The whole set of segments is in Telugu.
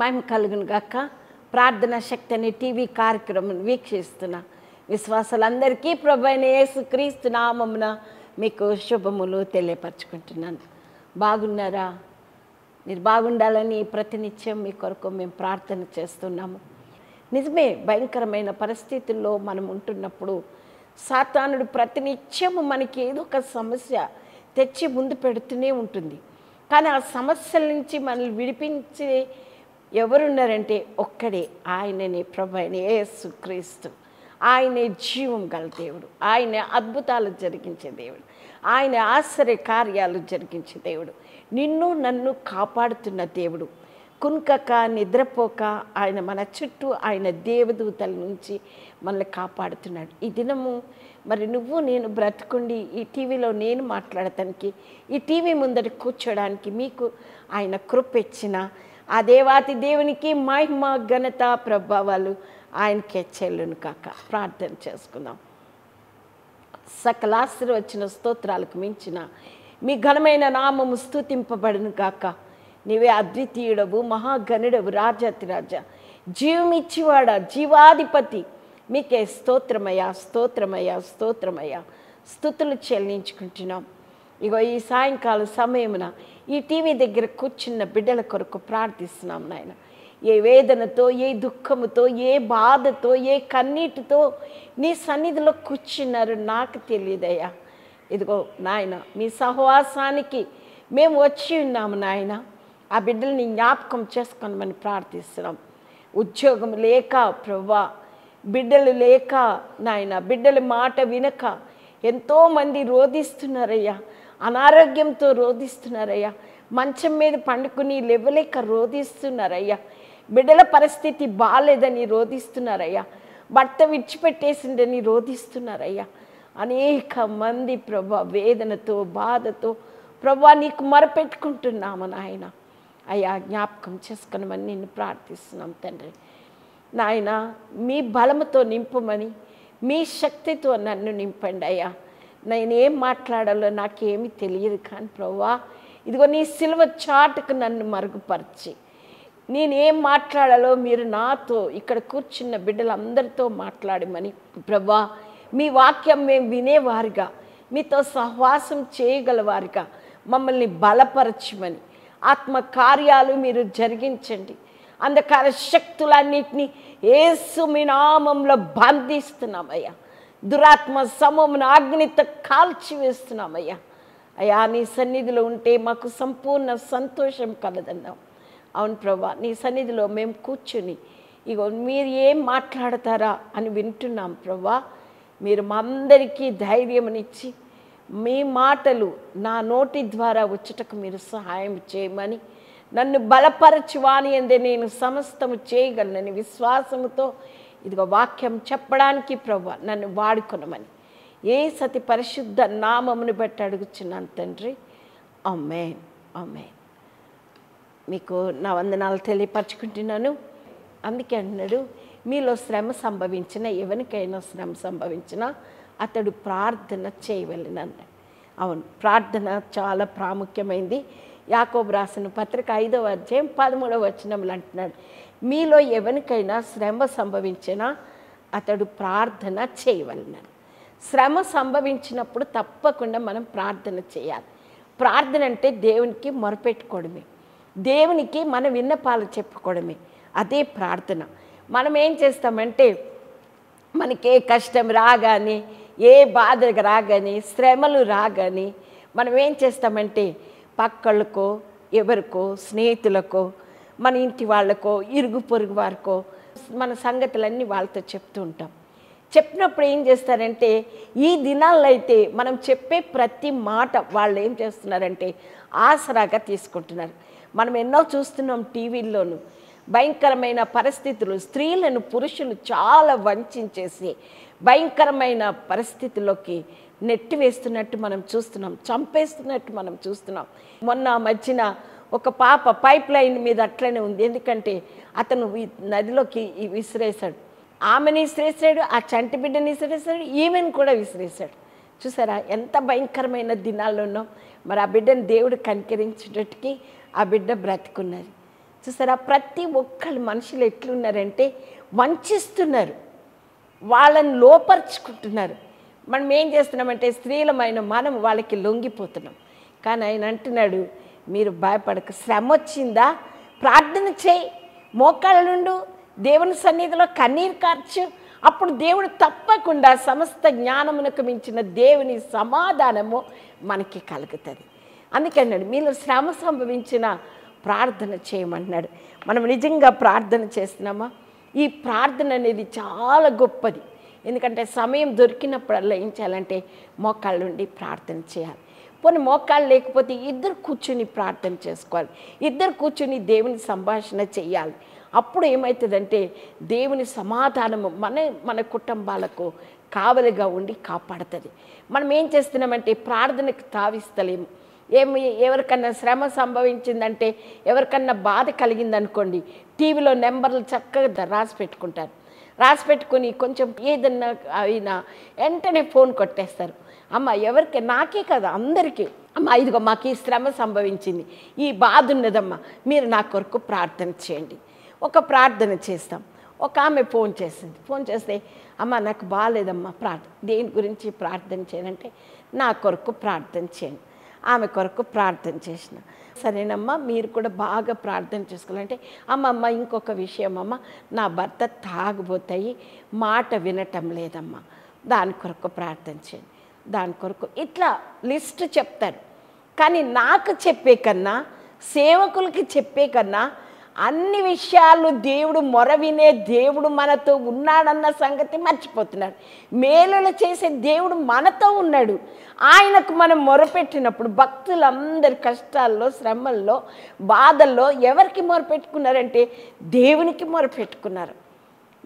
మహిమ కలుగును గాక. ప్రార్థన శక్తి అనే టీవీ కార్యక్రమం వీక్షిస్తున్న విశ్వాసాలందరికీ ప్రభు అయిన యేసు క్రీస్తు నామమున మీకు శుభములు తెలియపరచుకుంటున్నాను. బాగున్నారా? మీరు బాగుండాలని ప్రతినిత్యం మీ కొరకు మేము ప్రార్థన చేస్తున్నాము. నిజమే భయంకరమైన పరిస్థితుల్లో మనం ఉంటున్నప్పుడు సాతానుడు ప్రతినిత్యము మనకి ఏదో ఒక సమస్య తెచ్చి ముందు పెడుతూనే ఉంటుంది. కానీ ఆ సమస్యల నుంచి మనల్ని విడిపించే ఎవరున్నారంటే ఒక్కడే. ఆయననే ప్రభు అయిన యేసు క్రీస్తు. ఆయనే జీవం గల దేవుడు. ఆయన అద్భుతాలు జరిగించే దేవుడు. ఆయన ఆశ్చర్య కార్యాలు జరిగించే దేవుడు. నిన్ను నన్ను కాపాడుతున్న దేవుడు. కునుకక నిద్రపోక ఆయన మన చుట్టూ ఆయన దేవదూతల నుంచి మనల్ని కాపాడుతున్నాడు. ఈ దినము మరి నువ్వు నేను బ్రతుకుండి ఈ టీవీలో నేను మాట్లాడటానికి ఈ టీవీ ముందర కూర్చోడానికి మీకు ఆయన కృప ఇచ్చిన ఆ దేవాతి దేవునికి మహిమ ఘనత ప్రభావాలు ఆయనకే చెల్లును కాక ప్రార్థన చేసుకుందాం. సకలాశ్ర వచ్చిన స్తోత్రాలకు మించిన మీ ఘనమైన నామము స్థుతింపబడును కాక. నీవే అద్వితీయుడవు మహాగణుడవు రాజాతి రాజా. జీవమిచ్చివాడ జీవాధిపతి. మీకే స్తోత్రమయ్యా స్తోత్రమయ్యా స్తోత్రమయ్యా. స్థుతులు చెల్లించుకుంటున్నాం. ఇగో ఈ సాయంకాల సమయమున ఈ టీవీ దగ్గర కూర్చున్న బిడ్డల కొరకు ప్రార్థిస్తున్నాం నాయన. ఏ వేదనతో ఏ దుఃఖముతో ఏ బాధతో ఏ కన్నీటితో నీ సన్నిధిలో కూర్చున్నారు నాకు తెలియదయ్యా. ఇదిగో నాయన మీ సహవాసానికి మేము వచ్చి ఉన్నాము నాయన. ఆ బిడ్డల్ని జ్ఞాపకం చేసుకోమని ప్రార్థిస్తున్నాం. ఉద్యోగం లేక ప్రభా బిడ్డలు లేక నాయన బిడ్డల మాట వినక ఎంతోమంది రోధిస్తున్నారయ్యా. అనారోగ్యంతో రోధిస్తున్నారయ్యా. మంచం మీద పండుకుని లేవలేక రోధిస్తున్నారయ్యా. బిడ్డల పరిస్థితి బాగాలేదని రోధిస్తున్నారయ్యా. భర్త విడిచిపెట్టేసిందని రోధిస్తున్నారయ్యా. అనేక మంది ప్రభా వేదనతో బాధతో ప్రభా నీకు మరపెట్టుకుంటున్నాము నాయన. అయ్యా జ్ఞాపకం చేసుకునమని నిన్ను ప్రార్థిస్తున్నాం తండ్రి. నాయన మీ బలముతో నింపమని మీ శక్తితో నన్ను నింపండి అయ్యా. నేనేం మాట్లాడాలో నాకేమీ తెలియదు కానీ ప్రభా ఇదిగో నీ సిల్వ చాటుకు నన్ను మరుగుపరిచి. నేనేం మాట్లాడాలో మీరు నాతో ఇక్కడ కూర్చున్న బిడ్డలందరితో మాట్లాడమని ప్రభా మీ వాక్యం మేము వినేవారుగా మీతో సహవాసం చేయగలవారుగా మమ్మల్ని బలపరచమని. ఆత్మ కార్యాలు మీరు జరిగించండి. అంధకార శక్తులన్నింటినీ ఏసు మీ నామంలో బంధిస్తున్నామయ్యా దురాత్మ సమమును అగ్నితో కాల్చివేస్తున్నామయ్యా అయ్యా నీ సన్నిధిలో ఉంటే మాకు సంపూర్ణ సంతోషం కలదన్నాం అవును ప్రభా నీ సన్నిధిలో మేము కూర్చుని ఇగో మీరు ఏం మాట్లాడతారా అని వింటున్నాం ప్రభా. మీరు మా అందరికీ ధైర్యమునిచ్చి మీ మాటలు నా నోటి ద్వారా వచ్చుటకు మీరు సహాయం చేయమని నన్ను బలపరచువాని అందే నేను సమస్తము చేయగలనని విశ్వాసముతో ఇదిగో వాక్యం చెప్పడానికి ప్రభు నన్ను వాడుకునమని. ఏ సతి పరిశుద్ధ నామమును బట్టి అడుగుచున్నాను తండ్రి. అమ్మేన్ అమ్మేన్ మీకు నా వందనాలు తెలియపరచుకుంటున్నాను. అందుకే అంటున్నాడు మీలో శ్రమ సంభవించిన ఎవరికైనా శ్రమ సంభవించినా అతడు ప్రార్థన చేయవలనన్నాడు అవును ప్రార్థన చాలా ప్రాముఖ్యమైంది. యాకోబు రాసిన పత్రిక ఐదవ అధ్యాయం పదమూడవ వచనంలో అంటున్నాడు మీలో ఎవరికైనా శ్రమ సంభవించినా అతడు ప్రార్థన చేయవలెనన్నాడు శ్రమ సంభవించినప్పుడు తప్పకుండా మనం ప్రార్థన చేయాలి. ప్రార్థన అంటే దేవునికి మొరపెట్టుకోవడమే. దేవునికి మన విన్నపాలు చెప్పుకోవడమే. అదే ప్రార్థన. మనం ఏం చేస్తామంటే మనకే కష్టం రాగానే ఏ బాధ రాగానే శ్రమలు రాగానే మనం ఏం చేస్తామంటే పక్కళ్ళకో ఎవరికో స్నేహితులకో మన ఇంటి వాళ్ళకో ఇరుగు పొరుగు వారికో మన సంగతులన్నీ వాళ్ళతో చెప్తూ ఉంటాం. చెప్పినప్పుడు ఏం చేస్తారంటే ఈ దినాల్లో అయితే మనం చెప్పే ప్రతి మాట వాళ్ళు ఏం చేస్తున్నారంటే ఆసరాగా తీసుకుంటున్నారు. మనం ఎన్నో చూస్తున్నాం టీవీల్లోనూ. భయంకరమైన పరిస్థితులు స్త్రీలను పురుషులు చాలా వంచేసి భయంకరమైన పరిస్థితుల్లోకి నెట్టివేస్తున్నట్టు మనం చూస్తున్నాం చంపేస్తున్నట్టు మనం చూస్తున్నాం. మొన్న మధ్యన ఒక పాప పైప్ లైన్ మీద అట్లనే ఉంది. ఎందుకంటే అతను ఈ నదిలోకి విసిరేశాడు. ఆమెని విసిరేసాడు ఆ చంటి బిడ్డని విసిరేసాడు ఈమెను కూడా విసిరేశాడు. చూసారా ఎంత భయంకరమైన దినాల్లో ఉన్నాం. మరి ఆ బిడ్డను దేవుడు కనికరించేటట్టుకి ఆ బిడ్డ బ్రతికున్నది. చూసారా ప్రతి ఒక్కళ్ళు మనుషులు ఎట్లున్నారంటే వంచిస్తున్నారు. వాళ్ళని లోపరుచుకుంటున్నారు. మనం ఏం చేస్తున్నామంటే స్త్రీలమైన మనం వాళ్ళకి లొంగిపోతున్నాం. కానీ ఆయన అంటున్నాడు మీరు భయపడక. శ్రమ వచ్చిందా? ప్రార్థన చేయి. మోకాళ్ళ నుండు దేవుని సన్నిధిలో కన్నీరు కార్చు. అప్పుడు దేవుడు తప్పకుండా సమస్త జ్ఞానమునకు మించిన దేవుని సమాధానము మనకి కలుగుతుంది. అందుకన్నాడు మీలో శ్రమ సంభవించిన ప్రార్థన చేయమన్నాడు మనం నిజంగా ప్రార్థన చేస్తున్నామా? ఈ ప్రార్థన అనేది చాలా గొప్పది. ఎందుకంటే సమయం దొరికినప్పుడల్లా ఏం చేయాలంటే మోకాళ్ళ నుండి ప్రార్థన చేయాలి. పోనీ మోకాళ్ళు లేకపోతే ఇద్దరు కూర్చుని ప్రార్థన చేసుకోవాలి. ఇద్దరు కూర్చుని దేవుని సంభాషణ చేయాలి అప్పుడు ఏమవుతుందంటే దేవుని సమాధానము మన మన కుటుంబాలకు కావలిగా ఉండి కాపాడుతుంది. మనం ఏం చేస్తున్నామంటే ప్రార్థనకు తావిస్తలేము. ఏమి ఎవరికన్నా శ్రమ సంభవించిందంటే ఎవరికన్నా బాధ కలిగిందనుకోండి టీవీలో నెంబర్లు చక్కగా రాసి పెట్టుకుంటారు. రాసి పెట్టుకుని కొంచెం ఏదన్నా అయినా వెంటనే ఫోన్ కొట్టేస్తారు. అమ్మ ఎవరికి? నాకే కదా అందరికీ. అమ్మ ఇదిగో మాకు ఈ శ్రమ సంభవించింది. ఈ బాధ ఉన్నదమ్మా మీరు నా కొరకు ప్రార్థన చేయండి. ఒక ప్రార్థన చేస్తాం. ఒక ఆమె ఫోన్ చేసింది. ఫోన్ చేస్తే అమ్మ నాకు బాగాలేదమ్మా ప్రార్థన దేని గురించి ప్రార్థన చేయాలంటే నా కొరకు ప్రార్థన చేయండి. ఆమె కొరకు ప్రార్థన చేసిన. సరేనమ్మా మీరు కూడా బాగా ప్రార్థన చేసుకోవాలంటే అమ్మమ్మ ఇంకొక విషయం అమ్మ నా భర్త తాగుబోతాయి మాట వినటం లేదమ్మా. దాని కొరకు ప్రార్థన చేయండి. దాని కొరకు. ఇట్లా లిస్ట్ చెప్తారు. కానీ నాకు చెప్పే కన్నా సేవకులకి చెప్పే కన్నా అన్ని విషయాలు దేవుడు మొర వినే దేవుడు మనతో ఉన్నాడన్న సంగతి మర్చిపోతున్నారు. మేలులు చేసే దేవుడు మనతో ఉన్నాడు. ఆయనకు మనం మొరపెట్టినప్పుడు భక్తులందరి కష్టాల్లో శ్రమల్లో బాధల్లో ఎవరికి మొరపెట్టుకున్నారంటే దేవునికి మొరపెట్టుకున్నారు.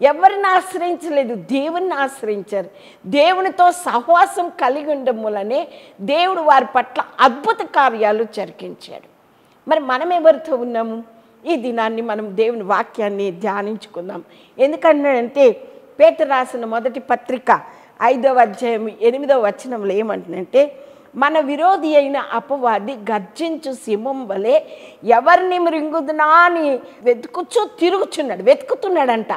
ఎవరిని ఆశ్రయించలేదు దేవుణ్ణి ఆశ్రయించారు. దేవునితో సహవాసం కలిగి ఉండడం వల్లనే దేవుడు వారి పట్ల అద్భుత కార్యాలు జరిగించాడు. మరి మనం ఎవరితో ఉన్నాము? ఈ దినాన్ని మనం దేవుని వాక్యాన్ని ధ్యానించుకుందాం. ఎందుకంటే పేత రాసిన మొదటి పత్రిక ఐదవ అధ్యాయం ఎనిమిదవ వచనంలో ఏమంటుందంటే మన విరోధి అయిన అపవాది గర్జించు సింహం వలె ఎవరిని మృంగుదునా అని వెతుకుచూ తిరుగుచున్నాడు వెతుకుతున్నాడంట.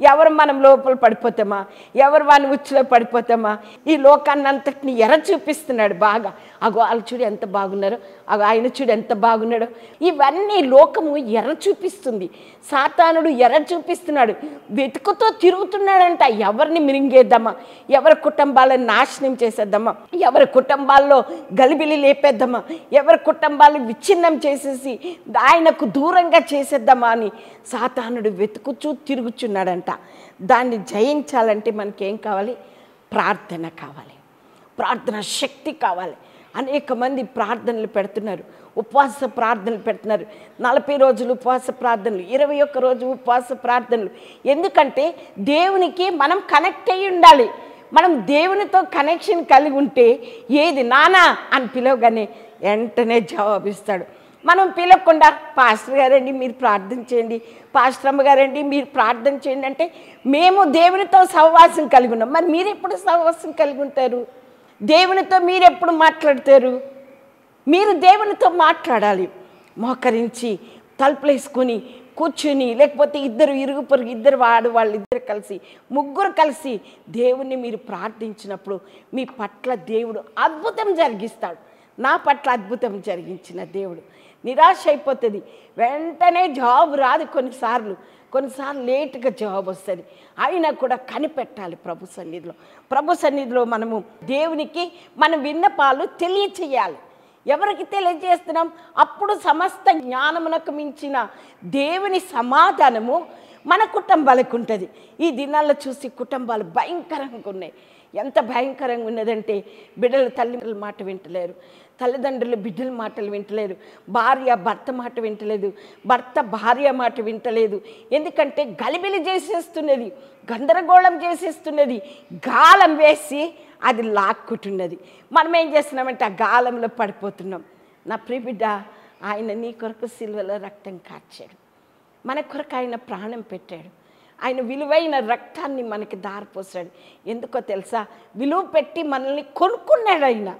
ఎవరు మనం లోపల పడిపోతామా? ఎవరు వాని ఉచ్చులో పడిపోతామా? ఈ లోకాన్ని అంతటిని ఎర చూపిస్తున్నాడు బాగా. అగో వాళ్ళు చూడు ఎంత బాగున్నారో అగో ఆయన చూడు ఎంత బాగున్నాడో. ఇవన్నీ లోకము ఎర్ర చూపిస్తుంది. సాతానుడు ఎర్ర చూపిస్తున్నాడు. వెతుకుతో తిరుగుతున్నాడంట. ఎవరిని మిరింగేద్దామా ఎవరి కుటుంబాలను నాశనం చేసేద్దామా ఎవరి కుటుంబాల్లో గలిబిలి లేపేద్దామా ఎవరి కుటుంబాలు విచ్ఛిన్నం చేసేసి ఆయనకు దూరంగా చేసేద్దామా అని సాతానుడు వెతుకుచూ తిరుగుచున్నాడంట. దాన్ని జయించాలంటే మనకేం కావాలి? ప్రార్థన కావాలి. ప్రార్థన శక్తి కావాలి. అనేక మంది ప్రార్థనలు పెడుతున్నారు. ఉపవాస ప్రార్థనలు పెడుతున్నారు. నలభై రోజులు ఉపవాస ప్రార్థనలు ఇరవై ఒక్క రోజు ఉపవాస ప్రార్థనలు. ఎందుకంటే దేవునికి మనం కనెక్ట్ అయ్యి ఉండాలి. మనం దేవునితో కనెక్షన్ కలిగి ఉంటే ఏది నానా అని పిలవగానే వెంటనే జవాబిస్తాడు. మనం పిలవకుండా పాస్టర్ గారండి మీరు ప్రార్థన చేయండి. పాస్టర్ గారండి మీరు ప్రార్థన చేయండి. అంటే మేము దేవునితో సహవాసం కలిగి ఉన్నాం. మరి మీరు ఎప్పుడు సహవాసం కలిగి ఉంటారు? దేవునితో మీరు ఎప్పుడు మాట్లాడతారు? మీరు దేవునితో మాట్లాడాలి. మోకరించి తలుపులేసుకొని కూర్చుని లేకపోతే ఇద్దరు ఇరుగు పొరుగు ఇద్దరు వాడు వాళ్ళు ఇద్దరు కలిసి ముగ్గురు కలిసి దేవుణ్ణి మీరు ప్రార్థించినప్పుడు మీ పట్ల దేవుడు అద్భుతం జరిగిస్తాడు. నా పట్ల అద్భుతం జరిగించిన దేవుడు. నిరాశ అయిపోతుంది. వెంటనే జాబ్ రాదు కొన్నిసార్లు. కొన్నిసార్లు లేటుగా జవాబు వస్తుంది. అయినా కూడా కనిపెట్టాలి ప్రభు సన్నిధిలో. ప్రభు సన్నిధిలో మనము దేవునికి మన విన్నపాలు తెలియచేయాలి. ఎవరికి తెలియజేస్తున్నాం? అప్పుడు సమస్త జ్ఞానమునకు మించిన దేవుని సమాధానము మన కుటుంబాలకు ఉంటుంది. ఈ దినాల్లో చూసి కుటుంబాలు భయంకరంగా ఉన్నాయి. ఎంత భయంకరంగా ఉన్నదంటే బిడ్డలు తల్లిదండ్రుల మాట వింటలేరు. తల్లిదండ్రులు బిడ్డల మాటలు వింటలేరు భార్య భర్త మాట వింటలేదు భర్త భార్య మాట వింటలేదు. ఎందుకంటే గలిబిలి చేసేస్తున్నది గందరగోళం చేసేస్తున్నది గాలం వేసి అది లాక్కుంటున్నది మనం ఏం చేస్తున్నామంటే ఆ గాలంలో పడిపోతున్నాం. నా ప్రియబిడ్డ ఆయన నీ కొరకు సిల్వలో రక్తం కార్చాడు. మన కొరకు ఆయన ప్రాణం పెట్టాడు. ఆయన విలువైన రక్తాన్ని మనకి దారిపోసాడు ఎందుకో తెలుసా? విలువ పెట్టి మనల్ని కొనుక్కున్నాడు ఆయన.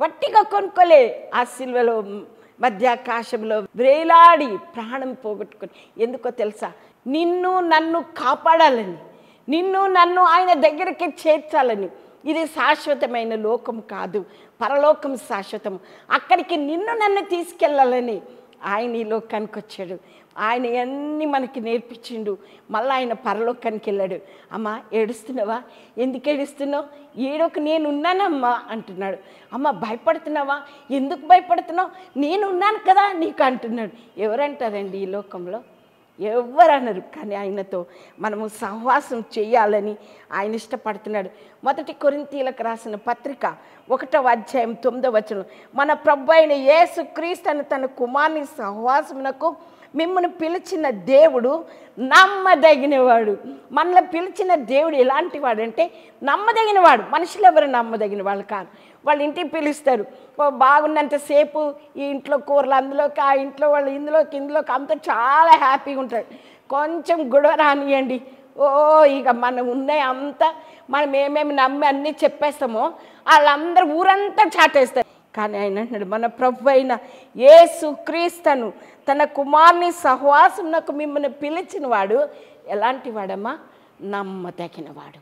వట్టిగా కొనుక్కోలే. ఆ సిల్వలో మధ్యాకాశంలో వేలాడి ప్రాణం పోగొట్టుకొని. ఎందుకో తెలుసా? నిన్ను నన్ను కాపాడాలని. నిన్ను నన్ను ఆయన దగ్గరికి చేర్చాలని. ఇది శాశ్వతమైన లోకం కాదు. పరలోకం శాశ్వతం. అక్కడికి నిన్ను నన్ను తీసుకెళ్ళాలని ఆయన ఈ లోకానికి వచ్చాడు ఆయన అన్నీ మనకి నేర్పించిండు. మళ్ళీ ఆయన పరలోకానికి వెళ్ళాడు. అమ్మ ఏడుస్తున్నావా? ఎందుకు ఏడుస్తున్నావు? ఏడొక నేను ఉన్నానమ్మా అంటున్నాడు. అమ్మ భయపడుతున్నావా? ఎందుకు భయపడుతున్నావు? నేను ఉన్నాను కదా నీకు అంటున్నాడు. ఎవరంటారండి ఈ లోకంలో? ఎవరు అన్నారు కానీ ఆయనతో మనము సహవాసం చేయాలని ఆయన ఇష్టపడుతున్నాడు. మొదటి కొరింతీలకు రాసిన పత్రిక ఒకటవ అధ్యాయం తొమ్మిదవ వచనం. మన ప్రభు అయిన యేసు క్రీస్తు తన కుమార్ని సహవాసమునకు మిమ్మల్ని పిలిచిన దేవుడు నమ్మదగినవాడు. మనల్ని పిలిచిన దేవుడు ఎలాంటి వాడంటే నమ్మదగినవాడు. మనుషులు ఎవరు నమ్మదగిన వాళ్ళు కాదు. వాళ్ళ ఇంటికి పిలుస్తారు. బాగున్నంతసేపు ఈ ఇంట్లో కూరలు అందులోకి ఆ ఇంట్లో వాళ్ళు ఇందులోకి ఇందులోకి అంతా చాలా హ్యాపీగా ఉంటారు. కొంచెం గొడవ రానియండి. ఓ ఇక మనం ఉన్నాయి అంతా మనం ఏమేమి నమ్మి అన్నీ చెప్పేస్తామో వాళ్ళందరూ ఊరంతా చాటేస్తారు. కానీ ఆయన అంటున్నాడు మన ప్రభు అయిన యేసు క్రీస్తను తన కుమార్ని సహవాసమునకు మిమ్మల్ని పిలిచిన వాడు ఎలాంటి వాడమ్మా? నమ్మదగినవాడు.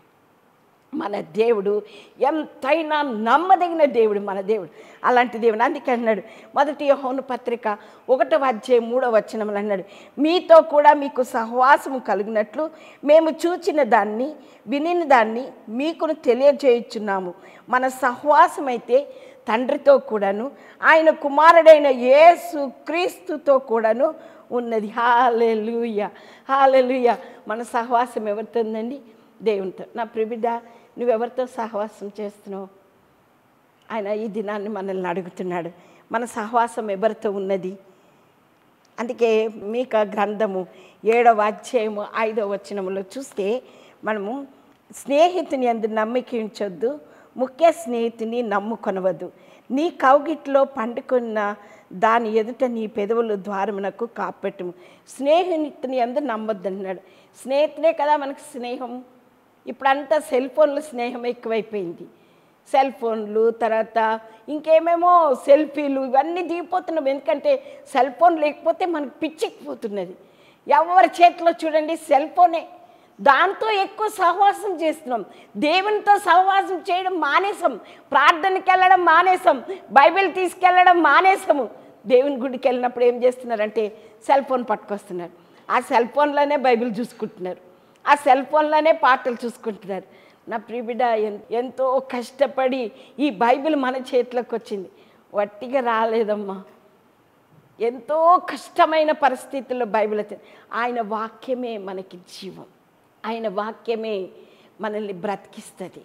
మన దేవుడు. ఎంతైనా నమ్మదగిన దేవుడు మన దేవుడు. అలాంటి దేవుడు. అందుకే అన్నాడు మొదటి యెహోను పత్రిక ఒకటో అధ్యాయం మూడో వచనములు అన్నాడు మీతో కూడా మీకు సహవాసము కలిగినట్లు మేము చూచిన దాన్ని వినిన దాన్ని మీకును తెలియజేయుచున్నాము. మన సహవాసం అయితే తండ్రితో కూడాను ఆయన కుమారుడైన యేసు క్రీస్తుతో కూడాను ఉన్నది. హాలెలుయ. హాలెలుయ. మన సహవాసం ఎవరితో ఉందండి దేవునితో. నా ప్రిబిడ్డ నువ్వెవరితో సహవాసం చేస్తున్నావు? ఆయన ఈ దినాన్ని మనల్ని అడుగుతున్నాడు. మన సహవాసం ఎవరితో ఉన్నది? అందుకే మీక గ్రంథము ఏడవ అధ్యాయము ఐదవ వచనములో చూస్తే మనము స్నేహితుని అందు నమ్మిక ఉంచొద్దు ముఖ్య స్నేహితుని నమ్ముకొనవద్దు. నీ కౌగిట్లో పండుకున్న దాని ఎదుట నీ పెదవులు ద్వారమునకు కాపెట్టుము. స్నేహితుని అందు నమ్మొద్దన్నాడు స్నేహితుడే కదా మనకు స్నేహం ఇప్పుడంతా సెల్ ఫోన్లు స్నేహం ఎక్కువైపోయింది. సెల్ ఫోన్లు తర్వాత ఇంకేమేమో సెల్ఫీలు ఇవన్నీ దిగిపోతున్నాం. ఎందుకంటే సెల్ ఫోన్ లేకపోతే మనకు పిచ్చెక్కిపోతున్నది. ఎవరి చేతిలో చూడండి సెల్ ఫోనే. దాంతో ఎక్కువ సహవాసం చేస్తున్నాం. దేవునితో సహవాసం చేయడం మానేసాం ప్రార్థనకి వెళ్ళడం మానేసాం బైబిల్ తీసుకెళ్ళడం మానేసాము దేవుని గుడికి వెళ్ళినప్పుడు ఏం చేస్తున్నారంటే సెల్ ఫోన్ పట్టుకొస్తున్నారు. ఆ సెల్ ఫోన్లోనే బైబిల్ చూసుకుంటున్నారు. ఆ సెల్ ఫోన్లోనే పాటలు చూసుకుంటున్నారు. నా ప్రిబిడ ఎంతో కష్టపడి ఈ బైబిల్ మన చేతిలోకి వచ్చింది. వట్టిగా రాలేదమ్మా. ఎంతో కష్టమైన పరిస్థితుల్లో బైబిల్ వచ్చింది. ఆయన వాక్యమే మనకి జీవం. ఆయన వాక్యమే మనల్ని బ్రతికిస్తుంది.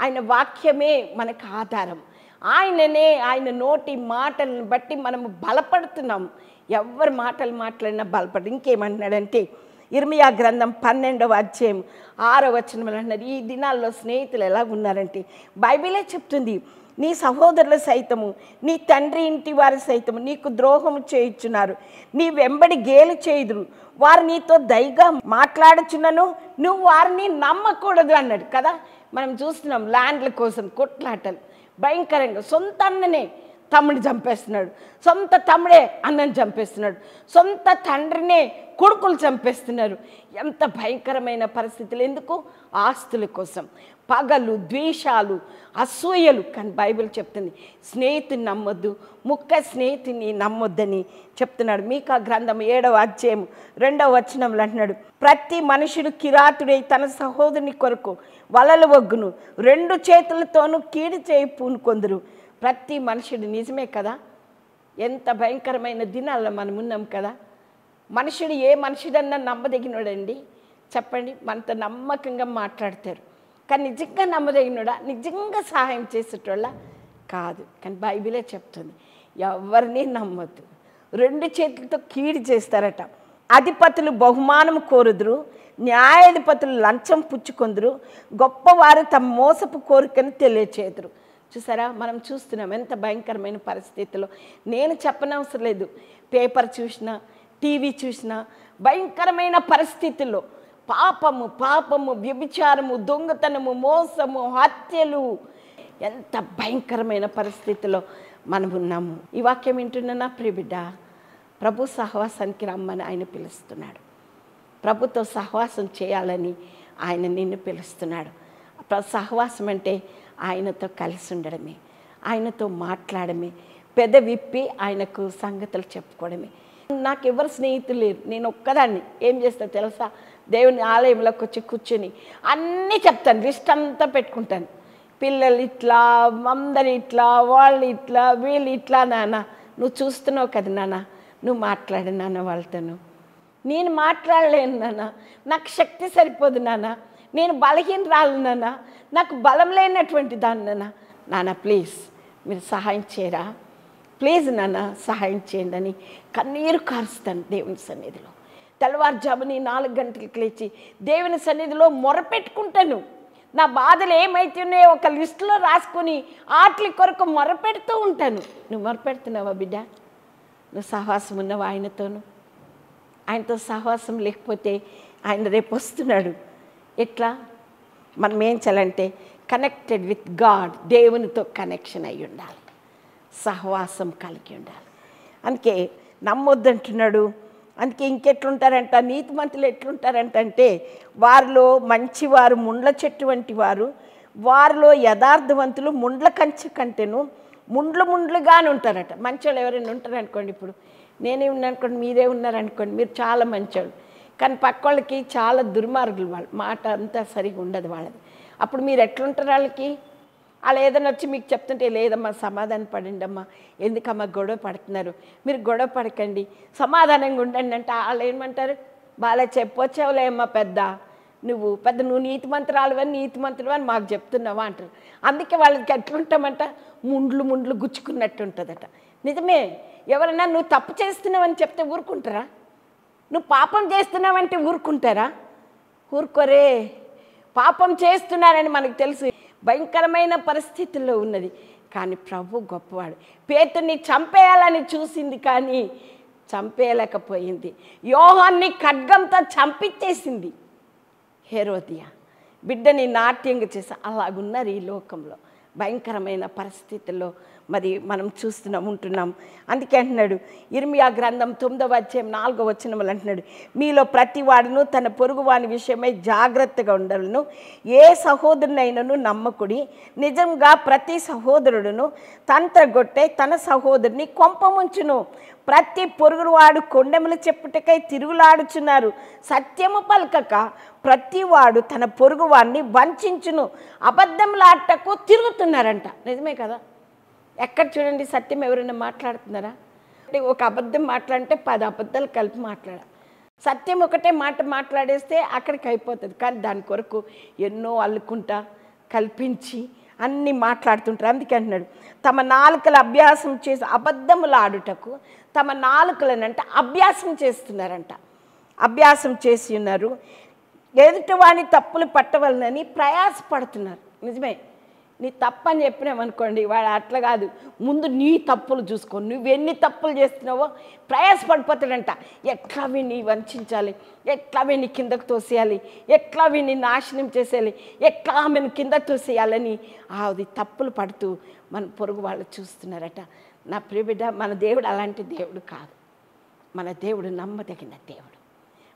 ఆయన వాక్యమే మనకు ఆధారం. ఆయననే ఆయన నోటి మాటలను బట్టి మనము బలపడుతున్నాం. ఎవరి మాటలు మాట్లాడినా బలపడు. ఇంకేమంటున్నాడంటే ఇర్మియా గ్రంథం పన్నెండవ అధ్యాయం ఆరో వచనం అన్నారు ఈ దినాల్లో స్నేహితులు ఎలా ఉన్నారంటే బైబిలే చెప్తుంది నీ సహోదరుల సైతము నీ తండ్రి ఇంటి వారి సైతము నీకు ద్రోహం చేయుచున్నారు. నీ వెంబడి గేలు చేయుదురు. వారు నీతో దయగా మాట్లాడుచున్నను నువ్వు వారిని నమ్మకూడదు అన్నాడు కదా. మనం చూస్తున్నాం ల్యాండ్ల కోసం కొట్లాటలు భయంకరంగా సొంత అన్ననే తమ్ముడు చంపేస్తున్నాడు. సొంత తమ్ముడే అన్నని చంపేస్తున్నాడు. సొంత తండ్రినే కొడుకులు చంపేస్తున్నారు. ఎంత భయంకరమైన పరిస్థితులు. ఎందుకు? ఆస్తుల కోసం. పగలు ద్వేషాలు అసూయలు. కానీ బైబిల్ చెప్తుంది స్నేహితుని నమ్మొద్దు. ముక్క స్నేహితుని నమ్మొద్దని చెప్తున్నాడు. మీకు ఆ గ్రంథం ఏడవ అధ్యాయం రెండవ వచనంలో అంటున్నాడు ప్రతి మనుషుడు కిరాతుడై తన సహోదరుని కొరకు వలలు వగ్గును. రెండు చేతులతోనూ కీడు చేయి పూనుకొందురు. ప్రతి మనుషుడు నిజమే కదా? ఎంత భయంకరమైన దినాల్లో మనం ఉన్నాం కదా? మనుషుడు ఏ మనుషుడన్నా నమ్మదగినోడండి? చెప్పండి మనతో నమ్మకంగా మాట్లాడతారు. కానీ నిజంగా నమ్మదగినోడా? నిజంగా సహాయం చేసేటోళ్ళ? కాదు. కానీ బైబిలే చెప్తుంది ఎవరిని నమ్మద్దు. రెండు చేతులతో కీడు చేస్తారట. అధిపతులు బహుమానం కోరుదురు న్యాయాధిపతులు లంచం పుచ్చుకొందురు గొప్పవారు తమ మోసపు కోరికను తెలియచేదురు. చూసారా? మనం చూస్తున్నాం ఎంత భయంకరమైన పరిస్థితిలో నేను చెప్పనవసరం లేదు. పేపర్ చూసినా టీవీ చూసినా భయంకరమైన పరిస్థితుల్లో. పాపము పాపము వ్యభిచారము దొంగతనము మోసము హత్యలు. ఎంత భయంకరమైన పరిస్థితిలో మనం ఉన్నాము. ఈ వాక్యం వింటున్న నా ప్రియబిడ్డ ప్రభు సహవాసానికి రమ్మని ఆయన పిలుస్తున్నాడు. ప్రభుతో సహవాసం చేయాలని ఆయన నిన్ను పిలుస్తున్నాడు. సహవాసం అంటే ఆయనతో కలిసి ఉండడమే ఆయనతో మాట్లాడమే పెద విప్పి ఆయనకు సంగతులు చెప్పుకోవడమే. నాకు ఎవరు స్నేహితులు లేరు నేను ఒక్కదాన్ని. ఏం చేస్తా తెలుసా? దేవుని ఆలయంలోకి వచ్చి కూర్చొని అన్నీ చెప్తాను లిస్ట్ అంతా పెట్టుకుంటాను. పిల్లలు ఇట్లా అందరు ఇట్లా వాళ్ళు ఇట్లా వీళ్ళు ఇట్లా నాన్న. నువ్వు చూస్తున్నావు కదా నాన్న నువ్వు మాట్లాడు నాన్న వాళ్ళతోను. నేను మాట్లాడలేను నాన్న నాకు శక్తి సరిపోదు నాన్న. నేను బలహీనరాలు నాన్న. నాకు బలం లేనటువంటి దాన్ని నాన్న. ప్లీజ్ మీరు సహాయం చేయరా? ప్లీజ్ నాన్న సహాయం చేయండి అని కన్నీరు కారుస్తాను దేవుని సన్నిధిలో. తెల్లవారుజాముని నాలుగు గంటలకు లేచి దేవుని సన్నిధిలో మొరపెట్టుకుంటాను నా బాధలు ఏమైతున్నాయో ఒక లిస్టులో రాసుకొని ఆటలి కొరకు మొరపెడుతూ ఉంటాను. నువ్వు మొరపెడుతున్నావా బిడ్డ? నువ్వు సహవాసం ఉన్నావా ఆయనతోను? ఆయనతో సహవాసం లేకపోతే ఆయన రేపు వస్తున్నాడు. ఎట్లా? మనం ఏం చేయాలంటే కనెక్టెడ్ విత్ గాడ్ దేవునితో కనెక్షన్ అయి ఉండాలి. సహవాసం కలిగి ఉండాలి. అందుకే నమ్మొద్దంటున్నాడు. అందుకే ఇంకెట్లుంటారంట? నీతిమంతులు ఎట్లుంటారంట అంటే వారిలో మంచివారు ముండ్ల చెట్టు వంటి వారు వారిలో యథార్థవంతులు ముండ్ల కంచె కంటేను ముండ్లు ముండ్లుగానే ఉంటారట. మంచోళ్ళు ఎవరైనా ఉంటారనుకోండి ఇప్పుడు. నేనే ఉన్నానుకోండి మీరే ఉన్నారనుకోండి మీరు చాలా మంచోళ్ళు. కానీ పక్క వాళ్ళకి చాలా దుర్మార్గులు వాళ్ళు. మాట అంతా సరిగా ఉండదు వాళ్ళది. అప్పుడు మీరు ఎట్లుంటారు వాళ్ళకి? వాళ్ళు ఏదైనా వచ్చి మీకు చెప్తుంటే లేదమ్మా సమాధానం పడండి అమ్మా ఎందుకమ్మా గొడవ పడుతున్నారు? మీరు గొడవ పడకండి సమాధానంగా ఉండండి అంటే వాళ్ళు ఏమంటారు? బాగా చెప్పొచ్చావులే అమ్మా పెద్ద. నువ్వు పెద్ద నువ్వు నీతి మంత్రాలు అని నీతి మంత్రులు అని మాకు చెప్తున్నావా అంటారు. అందుకే వాళ్ళకి ఎట్లుంటామంట? ముండ్లు ముండ్లు గుచ్చుకున్నట్టు ఉంటుందట. నిజమే. ఎవరైనా నువ్వు తప్పు చేస్తున్నావని చెప్తే ఊరుకుంటారా? నువ్వు పాపం చేస్తున్నావంటే ఊరుకుంటారా? ఊరుకోరే. పాపం చేస్తున్నారని మనకు తెలుసు. భయంకరమైన పరిస్థితుల్లో ఉన్నది. కానీ ప్రభు గొప్పవాడు. పేతుని చంపేయాలని చూసింది కానీ చంపేయలేకపోయింది. యోహాన్ని ఖడ్గంతో చంపించేసింది హేరోదియా. బిడ్డని నాట్యంగా చేసి అలాగున్నారు ఈ లోకంలో. భయంకరమైన పరిస్థితుల్లో మరి మనం చూస్తున్నాం ఉంటున్నాం. అందుకే అంటున్నాడు ఇర్మియా గ్రంథం తొమ్మిదవ అధ్యాయం నాలుగో వచనములు అంటున్నాడు మీలో ప్రతి వాడును తన పొరుగు వాని విషయమై జాగ్రత్తగా ఉండలను. ఏ సహోదరునైనను నమ్మకుడి నిజంగా ప్రతి సహోదరుడును తంత్రగొట్టే తన సహోదరుని కొంపముంచును. ప్రతి పొరుగువాడు కొండెములు చెప్పుటకై తిరుగులాడుచున్నారు. సత్యము పలకక ప్రతివాడు తన పొరుగువాడిని వంచును అబద్ధములాటకు తిరుగుతున్నారంట. నిజమే కదా? ఎక్కడ చూడండి సత్యం ఎవరైనా మాట్లాడుతున్నారా? అంటే ఒక అబద్ధం మాట్లాడితే పది అబద్ధాలు కలిపి మాట్లాడ సత్యం ఒకటే మాట మాట్లాడేస్తే అక్కడికి అయిపోతుంది. కానీ దాని కొరకు ఎన్నో అల్లుకుంటా కల్పించి అన్నీ మాట్లాడుతుంటారు. అందుకే అంటున్నాడు తమ నాలుకల అభ్యాసం చేసి అబద్ధములు ఆడుటకు తమ నాలుకలనంట అభ్యాసం చేస్తున్నారంట. అభ్యాసం చేసి ఉన్నారు. ఎదుటివాని తప్పులు పట్టవలనని ప్రయాసపడుతున్నారు. నిజమే. నీ తప్పని చెప్పినామనుకోండి వాడు అట్లా కాదు. ముందు నీ తప్పులు చూసుకో. నువ్వెన్ని తప్పులు చేస్తున్నావో ప్రయాసపడిపోతాడంట. ఎట్లా వీడిని వంచాలి? ఎట్లా విని కిందకు తోసేయాలి? ఎట్లా వీడిని నాశనం చేసేయాలి? ఎట్లా ఆమెను కింద తోసేయాలని అది తప్పులు పడుతూ మన పొరుగు వాళ్ళు చూస్తున్నారట. నా ప్రియబిడ్డ మన దేవుడు అలాంటి దేవుడు కాదు. మన దేవుడు నమ్మదగిన దేవుడు.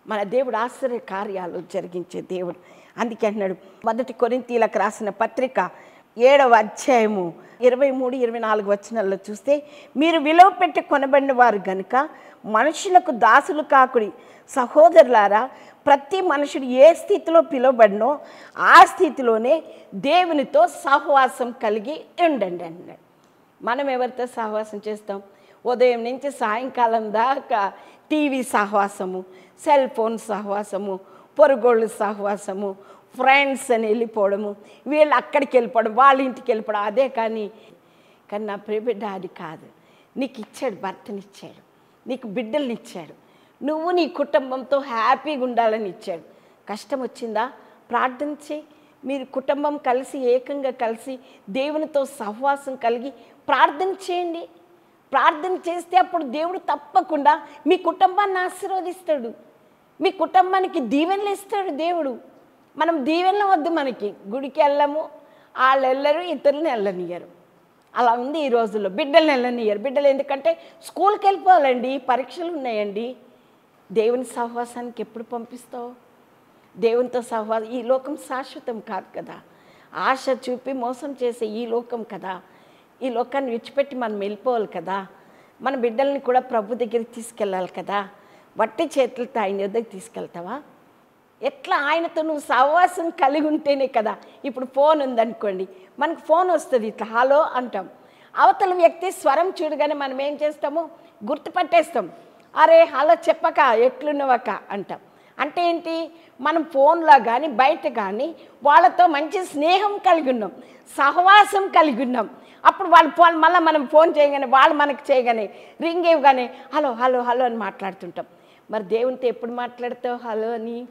మన దేవుడు ఆశ్చర్య కార్యాలు జరిగించే దేవుడు. అందుకే అన్నాడు మొదటి కొరింతీలకు రాసిన పత్రిక ఏడవ అధ్యాయము ఇరవై మూడు ఇరవై నాలుగు వచనాల్లో చూస్తే మీరు విలువ పెట్టి కొనబడిన వారు గనుక మనుషులకు దాసులు కాకుడి సహోదరులారా ప్రతి మనుషుడు ఏ స్థితిలో పిలువబడినో ఆ స్థితిలోనే దేవునితో సహవాసం కలిగి ఉండండి అన్నాడు మనం ఎవరితో సహవాసం చేస్తాం? ఉదయం నుంచి సాయంకాలం దాకా టీవీ సహవాసము సెల్ ఫోన్ సహవాసము పొరుగోళ్ళు సహవాసము ఫ్రెండ్స్ అని వెళ్ళిపోవడము వీళ్ళు అక్కడికి వెళ్ళిపోవడం వాళ్ళ ఇంటికి వెళ్ళిపోవడం అదే కానీ. కానీ నా ప్రియబిడ్డ అది కాదు. నీకు ఇచ్చాడు భర్తనిచ్చాడు నీకు బిడ్డల్ని ఇచ్చాడు. నువ్వు నీ కుటుంబంతో హ్యాపీగా ఉండాలని ఇచ్చాడు. కష్టం వచ్చిందా? ప్రార్థించి మీరు కుటుంబం కలిసి ఏకంగా కలిసి దేవునితో సహవాసం కలిగి ప్రార్థన చేయండి ప్రార్థన చేస్తే అప్పుడు దేవుడు తప్పకుండా మీ కుటుంబాన్ని ఆశీర్వదిస్తాడు. మీ కుటుంబానికి దీవెనలు ఇస్తాడు దేవుడు. మనం దీవెనలు వద్దు మనకి. గుడికి వెళ్ళము వాళ్ళు వెళ్ళరు ఇతరులను వెళ్ళనియరు అలా ఉంది ఈ రోజుల్లో. బిడ్డలు వెళ్ళనియరు బిడ్డలు ఎందుకంటే స్కూల్కి వెళ్ళిపోవాలండి. పరీక్షలు ఉన్నాయండి. దేవుని సహవాసానికి ఎప్పుడు పంపిస్తావు? దేవునితో సహవా ఈ లోకం శాశ్వతం కాదు కదా. ఆశ చూపి మోసం చేసే ఈ లోకం కదా. ఈ లోకాన్ని విడిచిపెట్టి మనం వెళ్ళిపోవాలి కదా. మన బిడ్డల్ని కూడా ప్రభు దగ్గరికి తీసుకెళ్ళాలి కదా. వట్టి చేతులతో ఆయన దగ్గరికి తీసుకెళ్తావా? ఎట్లా ఆయనతో నువ్వు సహవాసం కలిగి ఉంటేనే కదా. ఇప్పుడు ఫోన్ ఉందనుకోండి మనకు ఫోన్ వస్తుంది ఇట్లా హలో అంటాం. అవతల వ్యక్తి స్వరం చూడగానే మనం ఏం చేస్తాము? గుర్తుపట్టేస్తాం. అరే హలో చెప్పక ఎట్లున్నవక అంటాం. అంటే ఏంటి? మనం ఫోన్లో కానీ బయట కానీ వాళ్ళతో మంచి స్నేహం కలిగి ఉన్నాం సహవాసం కలిగి ఉన్నాం. అప్పుడు వాళ్ళు ఫోన్ మళ్ళీ మనం ఫోన్ చేయగానే వాళ్ళు మనకి చేయగానే రింగ్ ఇవ్వగానే హలో హలో హలో అని మాట్లాడుతుంటాం. మరి దేవునితో ఎప్పుడు మాట్లాడతావు? హలో అని.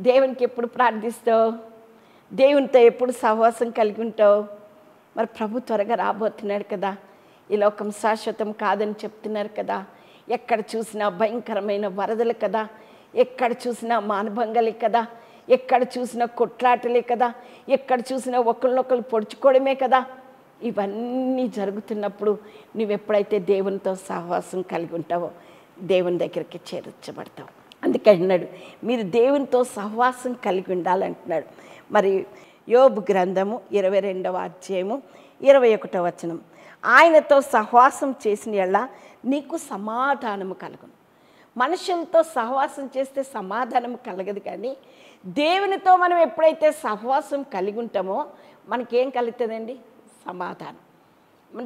దేవునికి ఎప్పుడు ప్రార్థిస్తావు? దేవునితో ఎప్పుడు సహవాసం కలిగి ఉంటావు? మరి ప్రభు త్వరగా రాబోతున్నాడు కదా. ఈ లోకం శాశ్వతం కాదని చెప్తున్నారు కదా. ఎక్కడ చూసినా భయంకరమైన వరదలు కదా. ఎక్కడ చూసినా మానభంగలే కదా. ఎక్కడ చూసినా కొట్లాటలే కదా. ఎక్కడ చూసినా ఒకరినొకరు పొడుచుకోవడమే కదా. ఇవన్నీ జరుగుతున్నప్పుడు నువ్వు ఎప్పుడైతే దేవునితో సహవాసం కలిగి ఉంటావో దేవుని దగ్గరికి చేర్చబడతావు. అందుకే అన్నాడు మీరు దేవునితో సహవాసం కలిగి ఉండాలంటున్నాడు. మరి యోబు గ్రంథము ఇరవై రెండవ అధ్యాయము ఇరవై ఒకటో వచనం. ఆయనతో సహవాసం చేసిన ఎళ్ళ నీకు సమాధానము కలుగును. మనుషులతో సహవాసం చేస్తే సమాధానం కలగదు కానీ దేవునితో మనం ఎప్పుడైతే సహవాసం కలిగి ఉంటామో మనకేం కలుగుతుందండి? సమాధానం.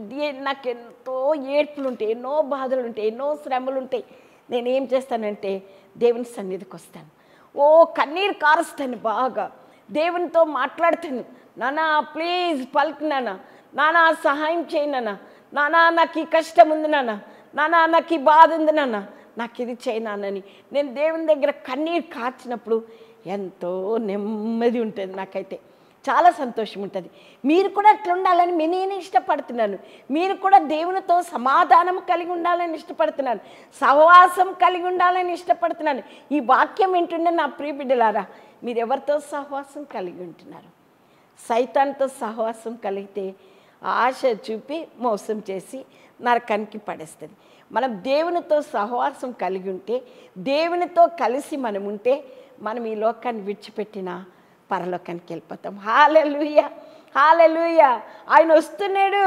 దే- నాకు ఎంతో ఏడ్పులు ఉంటాయి ఎన్నో బాధలు ఉంటాయి ఎన్నో శ్రమలు ఉంటాయి నేను ఏం చేస్తానంటే దేవుని సన్నిధికి వస్తాను. ఓ కన్నీరు కారుస్తాను బాగా. దేవునితో మాట్లాడతాను. నానా ప్లీజ్ పలుకు నాన్న నానా సహాయం చేయి నాన్న నానా నాకు ఈ కష్టం ఉంది నాన్న నానా నాకు ఈ బాధ ఉంది నాన్న నాకు ఇది చేయనానని నేను దేవుని దగ్గర కన్నీరు కార్చినప్పుడు ఎంతో నెమ్మది ఉంటుంది నాకైతే. చాలా సంతోషం ఉంటుంది. మీరు కూడా అట్లా ఉండాలని నేను ఇష్టపడుతున్నాను. మీరు కూడా దేవునితో సమాధానం కలిగి ఉండాలని ఇష్టపడుతున్నాను. సహవాసం కలిగి ఉండాలని ఇష్టపడుతున్నాను. ఈ వాక్యం వింటుండే నా ప్రియ బిడ్డలారా మీరు ఎవరితో సహవాసం కలిగి ఉంటున్నారు? సైతాన్తో సహవాసం కలిగితే ఆశ చూపి మోసం చేసి నరకానికి పడేస్తుంది. మనం దేవునితో సహవాసం కలిగి ఉంటే దేవునితో కలిసి మనం ఉంటే మనం ఈ లోకాన్ని విడిచిపెట్టినా పరలోకానికి వెళ్ళిపోతాం హాలెలుయ హాలెలుయ ఆయన వస్తున్నాడు.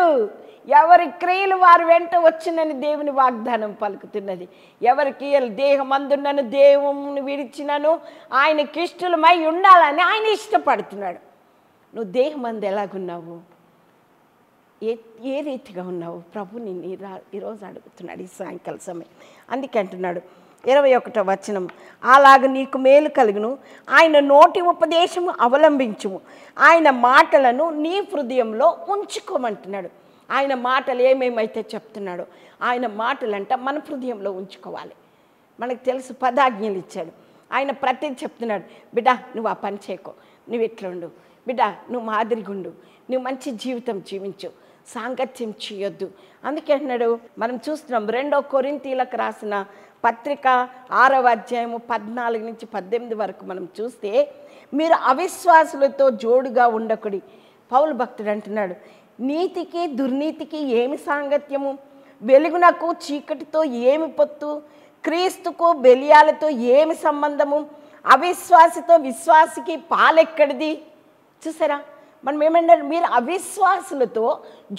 ఎవరి క్రియలు వారు వెంట వచ్చినని దేవుని వాగ్దానం పలుకుతున్నది. ఎవరికి దేహమందున్నను దేవుని విడిచినను ఆయనకి ఇష్టలమై ఉండాలని ఆయన ఇష్టపడుతున్నాడు. నువ్వు దేహమందు ఎలాగున్నావు? ఏ ఏ రీతిగా ఉన్నావు? ప్రభు నిన్ను ఈ ఈరోజు అడుగుతున్నాడు ఈ సాయంకాల సమయం. అందుకే అంటున్నాడు ఇరవై ఒకటో వచనం. అలాగ నీకు మేలు కలుగును. ఆయన నోటి ఉపదేశము అవలంబించుము ఆయన మాటలను నీ హృదయంలో ఉంచుకోమంటున్నాడు. ఆయన మాటలు ఏమేమైతే చెప్తున్నాడో ఆయన మాటలంట మన హృదయంలో ఉంచుకోవాలి. మనకు తెలుసు పదాజ్ఞలు ఇచ్చాడు. ఆయన ప్రతి చెప్తున్నాడు బిడ్డ నువ్వు ఆ పని చేయకో. నువ్వు ఎట్లుండు ఉండు. బిడ్డ నువ్వు మాదిరిగుండు నువ్వు మంచి జీవితం జీవించు. సాంగత్యం చేయొద్దు. అందుకే అన్నాడు మనం చూస్తున్నాం రెండో కొరింతీలకు రాసిన పత్రిక ఆరవ అధ్యాయము పద్నాలుగు నుంచి పద్దెనిమిది వరకు మనం చూస్తే మీరు అవిశ్వాసులతో జోడుగా ఉండకుడి. పౌలు భక్తుడు అంటున్నాడు నీతికి దుర్నీతికి ఏమి సాంగత్యము? వెలుగునకు చీకటితో ఏమి పొత్తు? క్రీస్తుకు బెలియాలతో ఏమి సంబంధము? అవిశ్వాసితో విశ్వాసికి పాలెక్కడిది? చూసారా? మనం ఏమన్నారు మీరు అవిశ్వాసులతో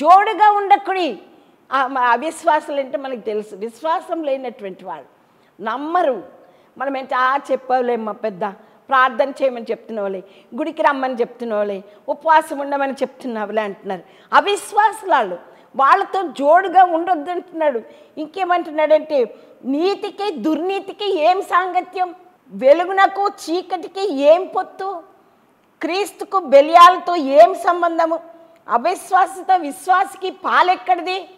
జోడుగా ఉండకుడి. అవిశ్వాసులు అంటే మనకు తెలుసు విశ్వాసం లేనటువంటి వాళ్ళు. నమ్మరు. మనం ఎంత ఆ చెప్పలేమ్మా పెద్ద. ప్రార్థన చేయమని చెప్తున్నావులే గుడికి రమ్మని చెప్తున్నావులే ఉపవాసం ఉండమని చెప్తున్నావులే అంటున్నారు. అవిశ్వాసులాళ్ళు వాళ్ళతో జోడుగా ఉండొద్దు అంటున్నాడు. ఇంకేమంటున్నాడంటే నీతికి దుర్నీతికి ఏం సాంగత్యం? వెలుగునకు చీకటికి ఏం పొత్తు? క్రీస్తుకు బెలియాలతో ఏం సంబంధము? అవిశ్వాసతో విశ్వాసకి పాలెక్కడిది?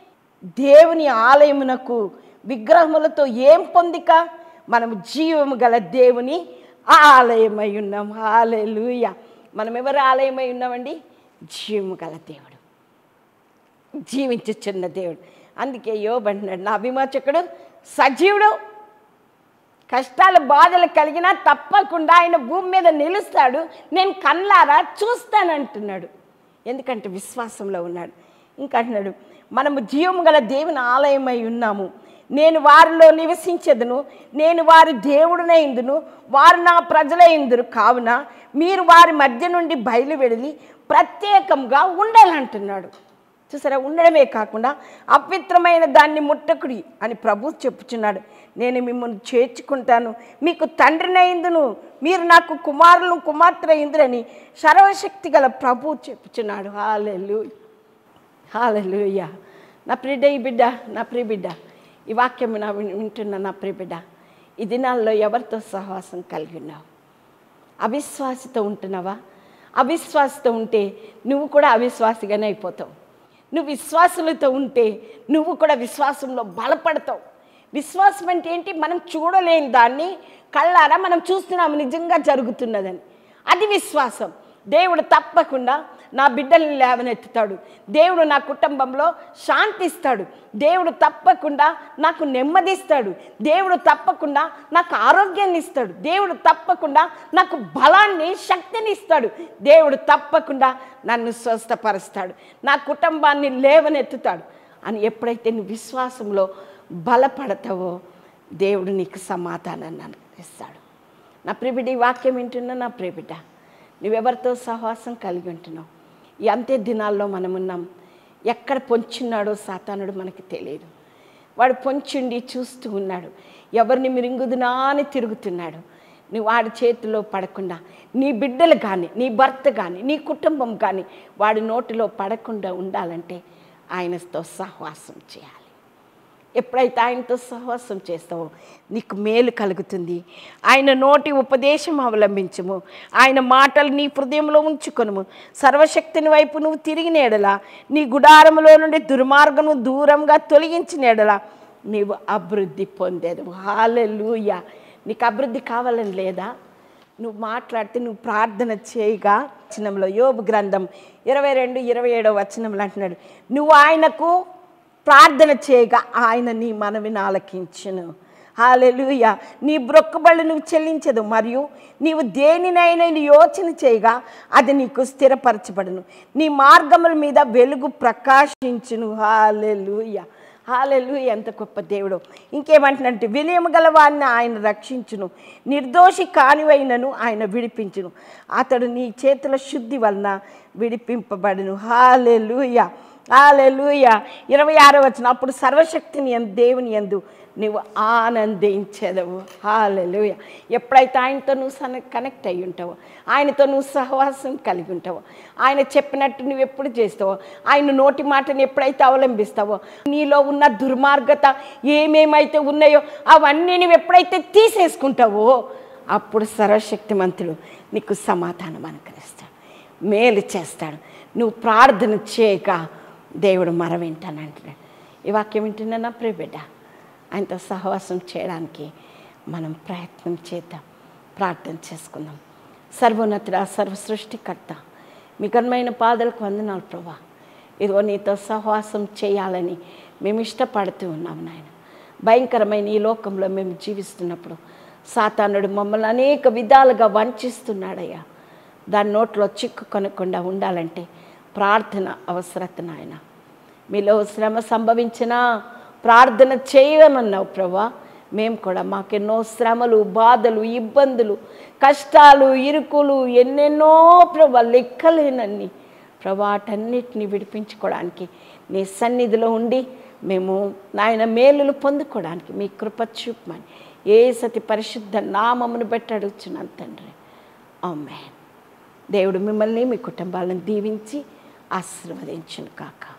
దేవుని ఆలయమునకు విగ్రహములతో ఏం పొందిక? మనము జీవము గల దేవుని ఆలయమై ఉన్నాం. ఆలయలుయ మనం ఎవరు ఆలయమై ఉన్నామండి? జీవము గల దేవుడు. జీవించుచున్న దేవుడు. అందుకే యోబంటున్నాడు నా అభిమోచకుడు సజీవుడు. కష్టాలు బాధలు కలిగినా తప్పకుండా ఆయన భూమి మీద నిలుస్తాడు. నేను కళ్ళారా చూస్తానంటున్నాడు. ఎందుకంటే విశ్వాసంలో ఉన్నాడు. ఇంకా అంటున్నాడు మనము జీవము గల దేవుని ఆలయమై ఉన్నాము. నేను వారిలో నివసించదును నేను వారి దేవుడినైందును వారు నా ప్రజలైందురు కావున మీరు వారి మధ్య నుండి బయలువెడలి ప్రత్యేకంగా ఉండాలంటున్నాడు. చూసారా? ఉండడమే కాకుండా అపవిత్రమైన దాన్ని ముట్టకుడి అని ప్రభు చెప్పుచున్నాడు. నేను మిమ్మల్ని చేర్చుకుంటాను. మీకు తండ్రినైందును మీరు నాకు కుమారులు కుమార్తెలైందురని సర్వశక్తి గల ప్రభు చెప్పుచున్నాడు. హాలెల్లు హాలెల్లుయ్యా నా ప్రియ ఈ బిడ్డ నా ప్రియ బిడ్డ ఈ వాక్యం నా వింటున్న నా ప్రిబిడ ఈ దినాల్లో ఎవరితో సహవాసం కలిగి ఉన్నావు అవిశ్వాసితో ఉంటున్నావా? అవిశ్వాసతో ఉంటే నువ్వు కూడా అవిశ్వాసిగానే అయిపోతావు. నువ్వు విశ్వాసులతో ఉంటే నువ్వు కూడా విశ్వాసంలో బలపడతావు. విశ్వాసం అంటే ఏంటి? మనం చూడలేని దాన్ని కళ్ళారా మనం చూస్తున్నాము నిజంగా జరుగుతున్నదని. అది విశ్వాసం. దేవుడు తప్పకుండా నా బిడ్డల్ని లేవనెత్తుతాడు. దేవుడు నా కుటుంబంలో శాంతిస్తాడు. దేవుడు తప్పకుండా నాకు నెమ్మదిస్తాడు. దేవుడు తప్పకుండా నాకు ఆరోగ్యాన్ని ఇస్తాడు. దేవుడు తప్పకుండా నాకు బలాన్ని శక్తిని ఇస్తాడు. దేవుడు తప్పకుండా నన్ను స్వస్థపరుస్తాడు. నా కుటుంబాన్ని లేవనెత్తుతాడు. అని ఎప్పుడైతే నువ్వు విశ్వాసంలో బలపడతావో దేవుడు నీకు సమాధానాన్ని అనుగ్రహిస్తాడు. నా ప్రిబిడి వాక్యం వింటున్నా నా ప్రిబిడ్డ నువ్వెవరితో సహవాసం కలిగి ఉంటున్నావు? ఈ అంత్య దినాల్లో మనం ఉన్నాం ఎక్కడ పొంచున్నాడో సాతానుడు మనకి తెలియదు. వాడు పొంచుండి చూస్తూ ఉన్నాడు. ఎవరిని మిరింగుదునా అని తిరుగుతున్నాడు. నువ్వు వాడి చేతిలో పడకుండా నీ బిడ్డలు కానీ నీ భర్త కానీ నీ కుటుంబం కానీ వాడి నోటిలో పడకుండా ఉండాలంటే ఆయనతో సహవాసం చేయాలి. ఎప్పుడైతే ఆయనతో సహవాసం చేస్తావో నీకు మేలు కలుగుతుంది. ఆయన నోటి ఉపదేశం అవలంబించము. ఆయన మాటలు నీ హృదయంలో ఉంచుకొనుము. సర్వశక్తిని వైపు నువ్వు తిరిగి ఎడల నీ గుడారములో నుండి దుర్మార్గము దూరంగా తొలగించి ఎడల నీవు అభివృద్ధి పొందేది. హాలెలూయ. నీకు అభివృద్ధి కావాలని లేదా? నువ్వు మాట్లాడితే నువ్వు ప్రార్థన చేయగా వచనంలో యోబు గ్రంథం ఇరవై రెండు ఇరవై ఏడవ వచనంలో అంటున్నాడు. నువ్వు ఆయనకు ప్రార్థన చేయగా ఆయన నీ మనవిని ఆలకించును. హాలెలుయ నీ బ్రొక్కుబళ్ళు నువ్వు చెల్లించదు మరియు నీవు దేనినైనా యోచన చేయగా అది నీకు స్థిరపరచబడును. నీ మార్గముల మీద వెలుగు ప్రకాశించును. హాలెలుయ హాలెలు ఎంత గొప్ప దేవుడు. ఇంకేమంటున్నట్టు వినయము గలవాన్ని ఆయన రక్షించును. నిర్దోషి కానివైనను ఆయన విడిపించును. అతడు నీ చేతుల శుద్ధి వలన విడిపింపబడును. Hallelujah hallelujah. ఇరవై ఆరో వచ్చిన అప్పుడు సర్వశక్తిని ఎందు దేవుని ఎందు నువ్వు ఆనందించదవు. హాలెలుయ. ఎప్పుడైతే ఆయనతో నువ్వు సన కనెక్ట్ అయి ఉంటావో ఆయనతో నువ్వు సహవాసం కలిగి ఉంటావో ఆయన చెప్పినట్టు నువ్వు ఎప్పుడు చేస్తావో ఆయన నోటి మాటని ఎప్పుడైతే అవలంబిస్తావో నీలో ఉన్న దుర్మార్గత ఏమేమైతే ఉన్నాయో అవన్నీ నువ్వు ఎప్పుడైతే తీసేసుకుంటావో అప్పుడు సర్వశక్తిమంతుడు నీకు సమాధానం అనుకరిస్తాడు మేలు చేస్తాడు. నువ్వు ప్రార్థన చేయక దేవుడు మర వింటానంటున్నాడు ఈ వాక్యం వింటున్నా నా ప్రియబిడ్డ? ఆయనతో సహవాసం చేయడానికి మనం ప్రయత్నం చేద్దాం. ప్రార్థన చేసుకుందాం. సర్వోన్నతుడ సర్వ సృష్టికర్త మీ ఘనమైన పాదలకు వందనాలు ప్రభా. ఇదిగో నీతో సహవాసం చేయాలని మేము ఇష్టపడుతూ ఉన్నాం నాయన. భయంకరమైన ఈ లోకంలో మేము జీవిస్తున్నప్పుడు సాతానుడు మమ్మల్ని అనేక విధాలుగా వంచిస్తున్నాడయ్యా. దాని నోట్లో చిక్కు కొనకుండా ఉండాలంటే ప్రార్థన అవసరత నాయన. మీలో శ్రమ సంభవించినా ప్రార్థన చేయమన్నావు ప్రభా. మేము కూడా మాకెన్నో శ్రమలు బాధలు ఇబ్బందులు కష్టాలు ఇరుకులు ఎన్నెన్నో ప్రభా లెక్కలేనన్ని ప్రభా వాటన్నిటిని విడిపించుకోవడానికి నీ సన్నిధిలో ఉండి మేము నాయన మేలులు పొందుకోవడానికి మీ కృప చూపమని ఏ సతి పరిశుద్ధ నామమును బట్టి అడుగుచున్నాను తండ్రి. అమ్మే దేవుడు మిమ్మల్ని మీ కుటుంబాలను దీవించి ఆశీర్వదించును కాక.